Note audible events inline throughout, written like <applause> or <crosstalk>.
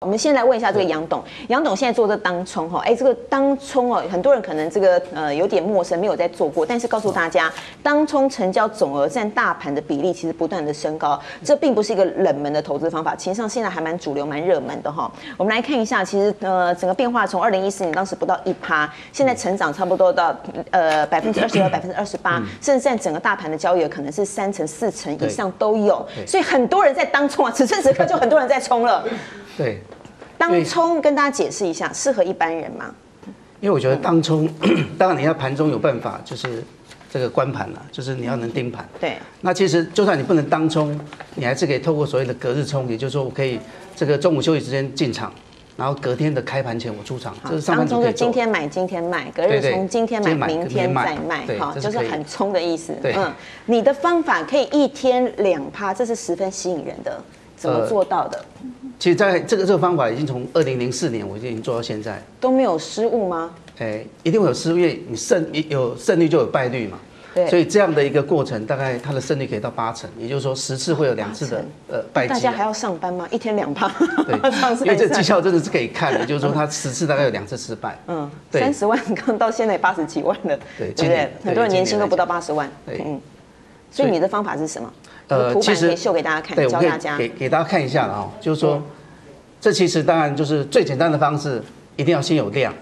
我们先来问一下这个杨董，杨董现在做这当冲哈，哎，这个当冲哦，很多人可能这个呃有点陌生，没有在做过，但是告诉大家，当冲成交总额占大盘的比例其实不断的升高，这并不是一个冷门的投资方法，其实上现在还蛮主流、蛮热门的哈。我们来看一下，其实呃整个变化从二零一四年当时不到一趴，现在成长差不多到呃百分之二十二、百分之二十八，甚至在整个大盘的交易额可能是三成、四成以上都有，所以很多人在当冲啊，此时此刻就很多人在冲了。对，当冲跟大家解释一下，适合一般人吗？因为我觉得当冲，<clears throat> 当然你要盘中有办法，就是这个关盘了，就是你要能盯盘。对。那其实就算你不能当冲，你还是可以透过所谓的隔日冲，也就是说我可以这个中午休息时间进场，然后隔天的开盘前我出场。这是当冲就今天买今天卖，隔日冲今天买明天再卖，好，就是很冲的意思。对。嗯，你的方法可以一天两趴，这是十分吸引人的。怎么做到的？其实，在这个这个方法已经从二零零四年我就已经做到现在，都没有失误吗？哎，一定会有失误，因为你胜有胜率就有败率嘛。对。所以这样的一个过程，大概它的胜率可以到八成，也就是说十次会有两次的呃败。大家还要上班吗？一天两趴？对，<laughs> 因为这绩效真的是可以看的，就是说 <laughs> 它十次大概有两次失败。嗯。三十万刚到现在八十几万了，对不对？很多人年薪都不到八十万。对。嗯。所以你的方法是什么？呃，其实秀给大家看，教大家给给大家看一下了哦，就是说，这其实当然就是最简单的方式，一定要先有量。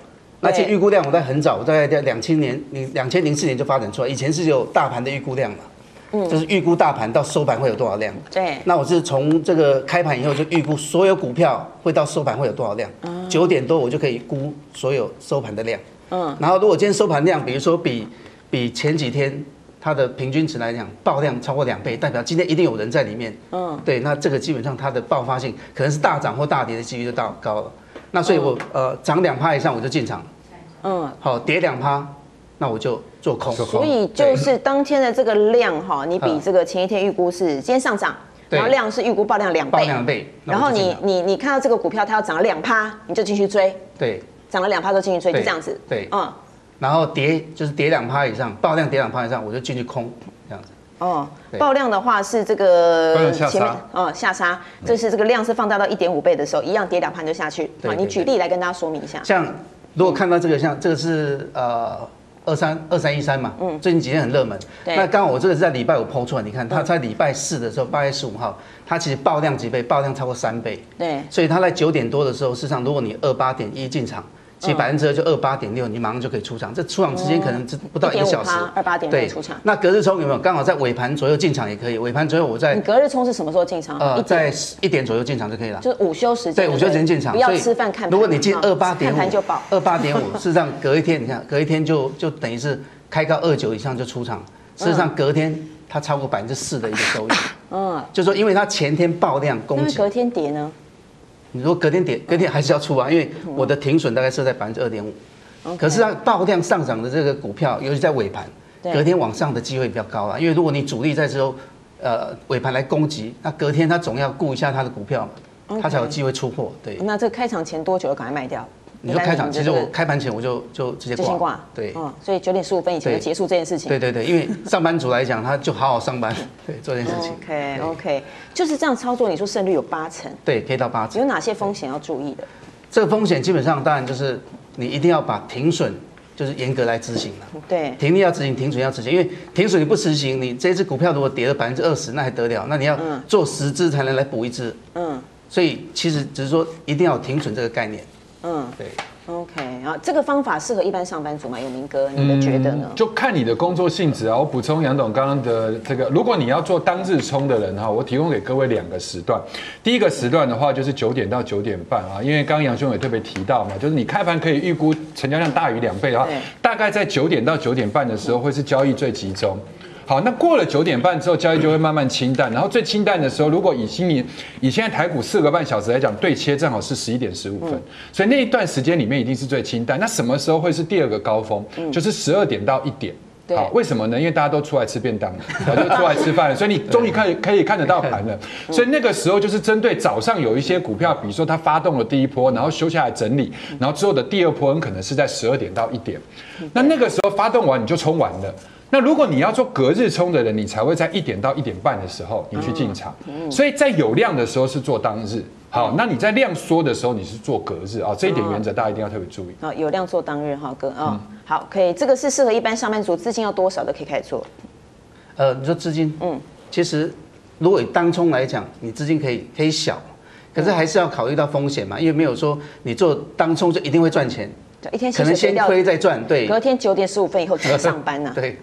那其实预估量我在很早，我在两千年，零两千零四年就发展出来。以前是有大盘的预估量嘛，嗯，就是预估大盘到收盘会有多少量。对。那我是从这个开盘以后就预估所有股票会到收盘会有多少量。九点多我就可以估所有收盘的量。嗯。然后如果今天收盘量，比如说比比前几天。它的平均值来讲，爆量超过两倍，代表今天一定有人在里面。嗯，对，那这个基本上它的爆发性可能是大涨或大跌的几率就到高了。那所以我呃涨两趴以上我就进场。嗯，好，跌两趴，那我就做空。所以就是当天的这个量哈，你比这个前一天预估是今天上涨，然后量是预估爆量两倍。爆两倍。然后你你你看到这个股票它要涨了两趴，你就进去追。对。涨了两趴就进去追，就这样子。对。嗯。然后跌就是跌两趴以上，爆量跌两趴以上，我就进去空这样子。哦，爆量的话是这个前面哦下杀，这是这个量是放大到一点五倍的时候，一样跌两盘就下去。啊，你举例来跟大家说明一下。像如果看到这个，像这个是呃二三二三一三嘛，嗯，最近几天很热门。那刚好我这个是在礼拜五抛出来，你看它在礼拜四的时候，八月十五号，它其实爆量几倍，爆量超过三倍。对。所以它在九点多的时候，事实上如果你二八点一进场。其实百分之二就二八点六，你马上就可以出场。这出场时间可能只不到一个小时。二八点六出场。那隔日冲有没有？刚好在尾盘左右进场也可以。尾盘左右我在。你隔日冲是什么时候进场？呃，在一点左右进场就可以了。就是午休时间。对，午休时间进场。不要吃饭看。如果你进二八点五。二八点五，事实上隔一天，你看隔一天就就等于是开高二九以上就出场。事实上隔天它超过百分之四的一个收益。<coughs> 嗯。就说因为它前天爆量攻击。隔天跌呢？你说隔天跌，隔天还是要出啊？因为我的停损大概设在百分之二点五，可是它爆量上涨的这个股票，尤其在尾盘，隔天往上的机会比较高啊。因为如果你主力在之后，呃，尾盘来攻击，那隔天它总要顾一下它的股票嘛，它才有机会出货。对。那这开场前多久赶快卖掉？你说开场，其实我开盘前我就就直接挂，对，嗯，所以九点十五分以前就结束这件事情。对对对，因为上班族来讲，他就好好上班，<laughs> 对，做这件事情。OK OK，就是这样操作。你说胜率有八成，对，可以到八成。有哪些风险要注意的？这个风险基本上当然就是你一定要把停损就是严格来执行了。对，停利要执行，停损要执行，因为停损你不执行，你这只股票如果跌了百分之二十，那还得了？那你要做十只才能来补一只。嗯，所以其实只是说一定要有停损这个概念。嗯，对。OK 啊，这个方法适合一般上班族吗？有明哥，你们觉得呢？就看你的工作性质啊。我补充杨董刚刚的这个，如果你要做当日冲的人哈，我提供给各位两个时段。第一个时段的话，就是九点到九点半啊，因为刚刚杨兄也特别提到嘛，就是你开盘可以预估成交量大于两倍的话，大概在九点到九点半的时候会是交易最集中。好，那过了九点半之后，交易就会慢慢清淡。然后最清淡的时候，如果以今年以现在台股四个半小时来讲，对切正好是十一点十五分，所以那一段时间里面一定是最清淡。那什么时候会是第二个高峰？就是十二点到一点。好，为什么呢？因为大家都出来吃便当了，<laughs> 就出来吃饭了，所以你终于可以可以看得到盘了。所以那个时候就是针对早上有一些股票，比如说它发动了第一波，然后休下来整理，然后之后的第二波很可能是在十二点到一点。那那个时候发动完你就冲完了。那如果你要做隔日冲的人，你才会在一点到一点半的时候你去进场。所以在有量的时候是做当日。好，那你在量缩的时候，你是做隔日。啊，这一点原则大家一定要特别注意。啊，有量做当日哈，哥啊，好，可以，这个是适合一般上班族，资金要多少都可以开始做。呃，你说资金，嗯，其实如果以当冲来讲，你资金可以可以小，可是还是要考虑到风险嘛，因为没有说你做当冲就一定会赚钱，对，一天可能先亏再赚，对，隔天九点十五分以后 <laughs> 去上班呢。对，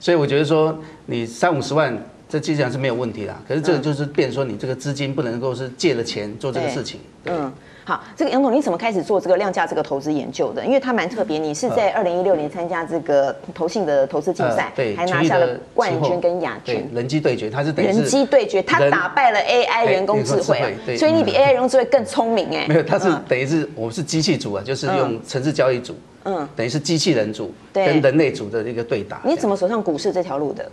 所以我觉得说你三五十万。这基本上是没有问题啦，可是这个就是变说你这个资金不能够是借了钱做这个事情。嗯，好，这个杨总，你怎么开始做这个量价这个投资研究的？因为它蛮特别，你是在二零一六年参加这个投信的投资竞赛，对，还拿下了冠军跟亚军。人机对决，他是人机对决，他打败了 AI 人工智慧，所以你比 AI 人工智慧更聪明哎。没有，他是等于是我们是机器组啊，就是用城市交易组，嗯，等于是机器人组跟人类组的一个对打。你怎么走上股市这条路的？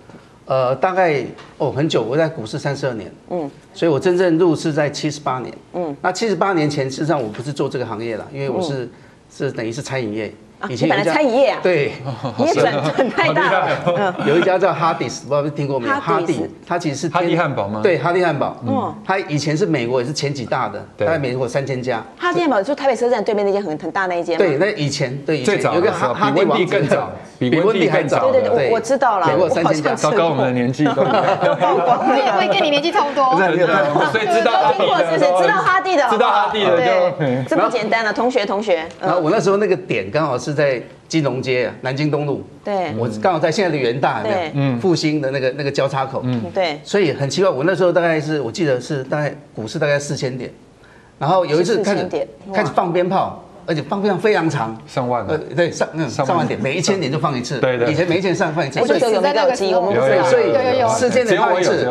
呃，大概哦很久，我在股市三十二年，嗯，所以我真正入市在七十八年，嗯，那七十八年前，事实上我不是做这个行业了，因为我是是等于是餐饮业。以前本来餐饮业啊，对，也转转太大了。有一家叫哈迪斯，不知道听过没有？哈迪，它其实是哈迪汉堡吗？对，哈迪汉堡。嗯，它以前是美国也是前几大的，大概美国三千家。哈迪汉堡就台北车站对面那间很很大那一间。对，那以前对以前有个哈哈迪王更早，比温蒂还早。对对对，我知道了。美国三千家，糟糕，我们的年纪都 <laughs> 我也跟你年纪差不多。所以知道听过是不是？知道哈迪的，知道哈迪的对，这么简单了，同学同学。然后我那时候那个点刚好是在。金融街，南京东路，对，我刚好在现在的元大，对，嗯，复兴的那个那个交叉口，嗯，对，所以很奇怪，我那时候大概是我记得是大概股市大概四千点，然后有一次开始开始放鞭炮，而且放鞭炮非常长，上万，呃，对，上嗯上万点，每一千点就放一次，对对，以前每一千上放一次，所以有那个机，我们所以四千点放一次，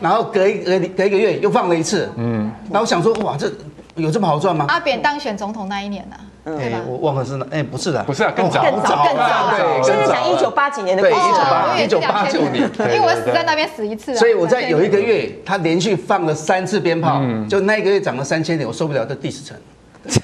然后隔一隔隔一个月又放了一次，嗯，然后想说哇，这有这么好赚吗？阿扁当选总统那一年呢？哎，我忘了是哪？哎，不是的，不是啊，更早，更早，更早，对，现在讲一九八几年的，对，一九八，一九八九年，因为我死在那边死一次，所以我在有一个月，他连续放了三次鞭炮，就那一个月涨了三千点，我受不了，这第四层，真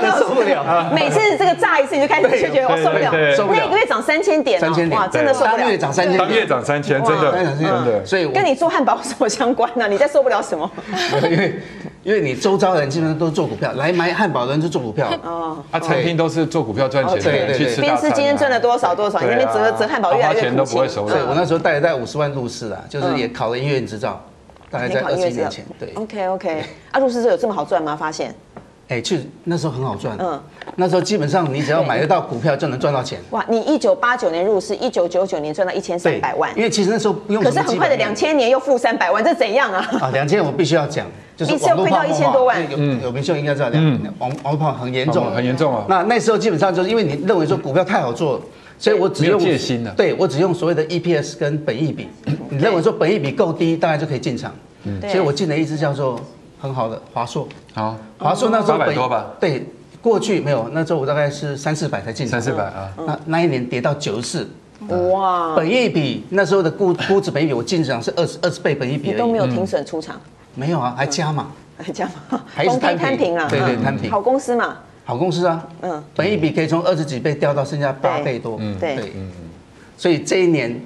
的受不了，每次这个炸一次你就开始就觉得我受不了，受不了，那一个月涨三千点，三千点，哇，真的受不了，当月涨三千，当月涨三千，真的，真的，所以跟你做汉堡什么相关呢？你在受不了什么？<laughs> 因为。因为你周遭的人基本上都是做股票，来买汉堡的人就做股票。哦，啊，餐厅都是做股票赚钱的，去吃边吃今天赚了多少多少，你那边折折汉堡越来越钱都不会收对，我那时候带了带五十万入市啊，就是也考了音乐执照，大概在二十年前。对，OK OK，啊，入市这有这么好赚吗？发现？哎，确实那时候很好赚。嗯，那时候基本上你只要买得到股票就能赚到钱。哇，你一九八九年入市，一九九九年赚到一千三百万。因为其实那时候不用。可是很快的两千年又负三百万，这怎样啊？啊，两千我必须要讲。一次要亏到一千多万，有有明秀应该知道，嗯，网网跑很严重，很严重啊。那那时候基本上就是因为你认为说股票太好做，所以我只用戒心的，对我只用所谓的 EPS 跟本益比，<clears throat> 你认为说本益比够低，大概就可以进场。所以我进了一只叫做很好的华硕，好，华硕那时候八百多吧？对，过去没有，那时候我大概是三四百才进，三四百啊。那那一年跌到九十四，哇，本益比那时候的估估值本益比，我进场是二十二十倍本益比，你都没有停损出场，没有啊，还加嘛。还加嘛，还是摊平啊，对对摊平，好公司嘛，好公司啊，嗯，本一笔可以从二十几倍掉到剩下八倍多，嗯，对，嗯嗯，所以这一年，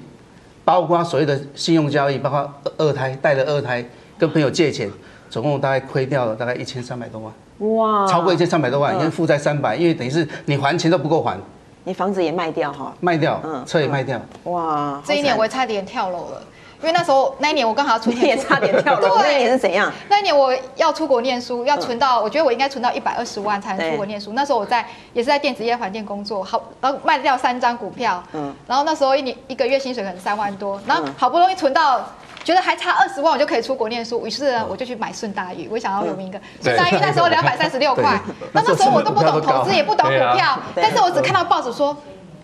包括所谓的信用交易，包括二胎带了二胎跟朋友借钱，总共大概亏掉了大概一千三百多万，哇，超过一千三百多万，因为负债三百，因为等于是你还钱都不够还，你房子也卖掉哈，卖掉，嗯，车也卖掉，哇，这一年我差点跳楼了。因为那时候那一年我刚好要出，也差点跳楼。那一年是怎样？那一年我要出国念书，要存到，我觉得我应该存到一百二十万才能出国念书。那时候我在也是在电子业环境工作，好，然后卖掉三张股票，嗯，然后那时候一年一个月薪水可能三万多，然后好不容易存到，觉得还差二十万我就可以出国念书，于是呢我就去买顺大裕，我想要有名一个。顺大裕那时候两百三十六块，那那时候我都不懂投资，也不懂股票，但是我只看到报纸说。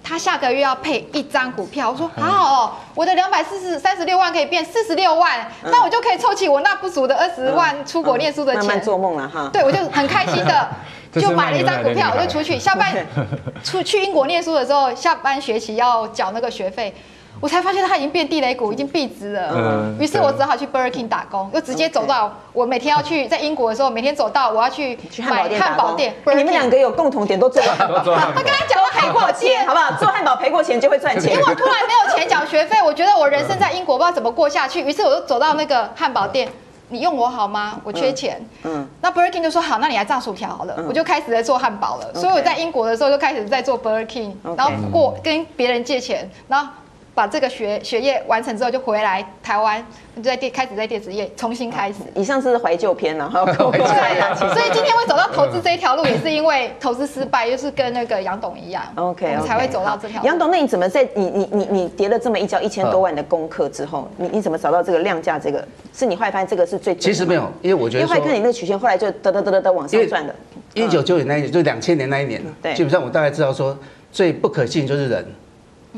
他下个月要配一张股票，我说好好哦，我的两百四十三十六万可以变四十六万，那我就可以凑齐我那不足的二十万出国念书的钱。慢慢做梦了哈。对，我就很开心的 <laughs> 就买了一张股票，我就出去下班 <laughs> 出去英国念书的时候，下班学期要缴那个学费。我才发现它已经变地雷股，已经币值了。嗯，于是我只好去 Burger King 打工，又直接走到我每天要去在英国的时候，每天走到我要去买汉堡店。你们两个有共同点，都做汉堡。<laughs> 他跟他讲，我赔过钱，好不好？做汉堡赔过钱就会赚钱。因为我突然没有钱缴学费，我觉得我人生在英国不知道怎么过下去，于是我就走到那个汉堡店。你用我好吗？我缺钱。嗯，那 Burger King 就说好，那你来炸薯条好了。我就开始在做汉堡了。所以我在英国的时候就开始在做 Burger King，然后过跟别人借钱，然后。把这个学学业完成之后，就回来台湾，就在电开始在电子业重新开始。以上是怀旧片了，对。<laughs> <laughs> 所以今天会走到投资这一条路，也是因为投资失败，就是跟那个杨董一样，OK，才会走到这条。杨董，那你怎么在你你你你跌了这么一跤一千多万的功课之后，你你怎么找到这个量价？这个是你后来发现这个是最其实没有，因为我觉得因为看你那个曲线，后来就得得得得得往上转的。一九九九那一年，就两千年那一年，对，基本上我大概知道说最不可信就是人。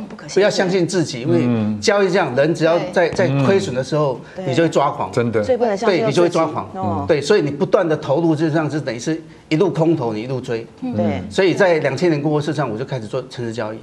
不可不要相信自己，因为交易这样，人只要在在亏损的时候，你就会抓狂，真的，对，你就会抓狂，对，所以你不断的投入，就这样子，等于是一路空头，你一路追，对，所以在两千年过后市场，我就开始做城市交易，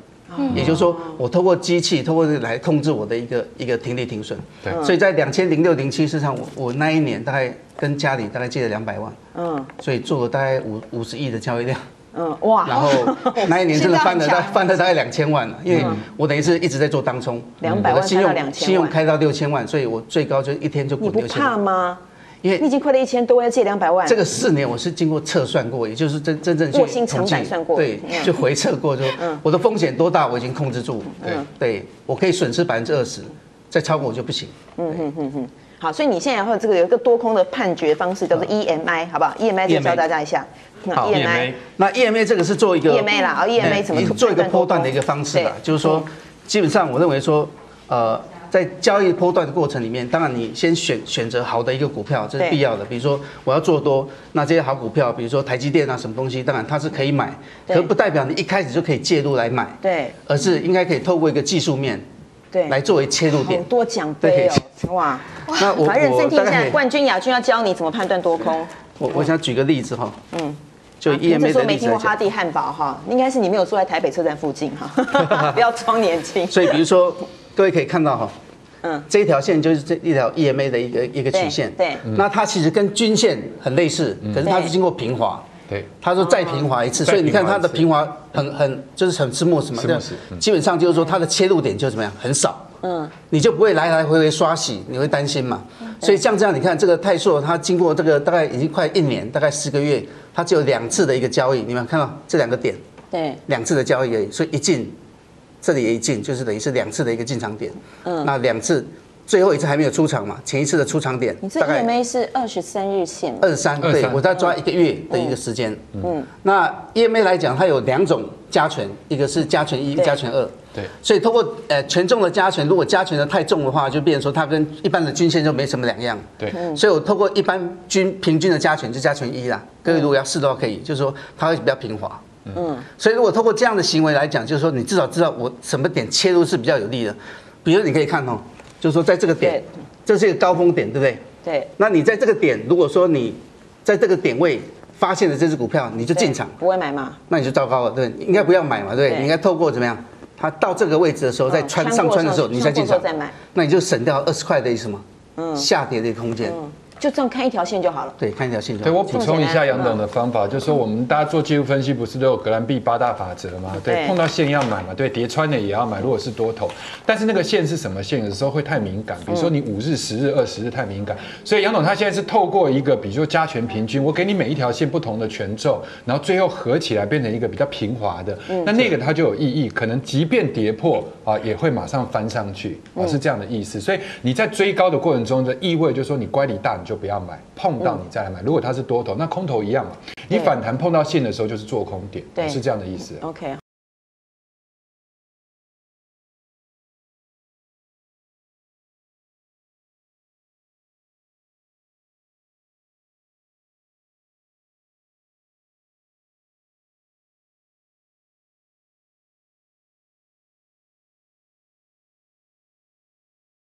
也就是说，我透过机器，透过来控制我的一个一个停利停损，对，所以在两千零六零七市场，我我那一年大概跟家里大概借了两百万，嗯，所以做了大概五五十亿的交易量。嗯哇，然后 <laughs> 那一年真的翻了大翻了大概两千万了，因为我等于是一直在做当冲，两百万信用信用开到六千万，所以我最高就一天就滚六千。你不怕吗？因为你已经亏了一千多，要借两百万。这个四年我是经过测算过，也就是真真正过心成本算过，对，就回测过，就我的风险多大，我已经控制住，对，对我可以损失百分之二十，再超过我就不行。嗯嗯嗯嗯。好，所以你现在会这个有一个多空的判决方式，叫做 EMI，好不好？EMI 就教大家一下。好，EMI，那 E M I 这个是做一个 EMA 啦，哦，EMA 怎么做一个波段的一个方式啦？就是说，基本上我认为说，呃，在交易波段的过程里面，当然你先选选择好的一个股票，这是必要的。比如说我要做多，那这些好股票，比如说台积电啊，什么东西，当然它是可以买，可不代表你一开始就可以介入来买，对，而是应该可以透过一个技术面，对，来作为切入点。多奖杯哦，哇，那我我大概冠军亚军要教你怎么判断多空。我我想举个例子哈，嗯。就 EMA 的没听过哈蒂汉堡哈，应该是你没有住在台北车站附近哈，<laughs> 不要装年轻。所以比如说，各位可以看到哈，嗯，这一条线就是这一条 EMA 的一个一个曲线，对，那它其实跟均线很类似，可是它是经过平滑，对，它说再平滑一次，所以你看它的平滑很很就是很吃墨什么？基本上就是说它的切入点就怎么样很少，嗯，你就不会来来回回刷洗，你会担心嘛，所以像这样你看这个泰硕，它经过这个大概已经快一年，大概四个月。它只有两次的一个交易，你们看到这两个点，对，两次的交易而已，所以一进，这里也一进，就是等于是两次的一个进场点。嗯，那两次，最后一次还没有出场嘛？前一次的出场点，你这 EMA 是二十三日线，二十三，对我在抓一个月的一个时间。嗯，那 EMA 来讲，它有两种加权，一个是加权一，加权二。对，所以通过呃权重的加权，如果加权的太重的话，就变成说它跟一般的均线就没什么两样。对，所以我透过一般均平均的加权就加权一啦。各位如果要试的话，可以，就是说它会比较平滑。嗯，所以如果透过这样的行为来讲，就是说你至少知道我什么点切入是比较有利的。比如你可以看哦，就是说在这个点，这是一个高峰点，对不对？对。那你在这个点，如果说你在这个点位发现了这只股票，你就进场，不会买吗？那你就糟糕了，对，应该不要买嘛，对，你应该透过怎么样？它到这个位置的时候，在穿上穿的时候，你再进场，那你就省掉二十块的什么？嗯，下跌的空间。就这样看一条线就好了。对，看一条线就好。对我补充一下杨董的方法，就是说我们大家做技术分析不是都有格兰币八大法则吗？对，碰到线要买嘛，对，叠穿的也要买。如果是多头，但是那个线是什么线？有时候会太敏感，比如说你五日、十日、二十日太敏感。所以杨董他现在是透过一个，比如说加权平均，我给你每一条线不同的权重，然后最后合起来变成一个比较平滑的，那那个它就有意义。可能即便跌破啊，也会马上翻上去啊，是这样的意思。所以你在追高的过程中的意味，就是说你乖离大，你就不要买。碰到你再来买，如果它是多头，那空头一样嘛。你反弹碰到线的时候就是做空点，是这样的意思。OK。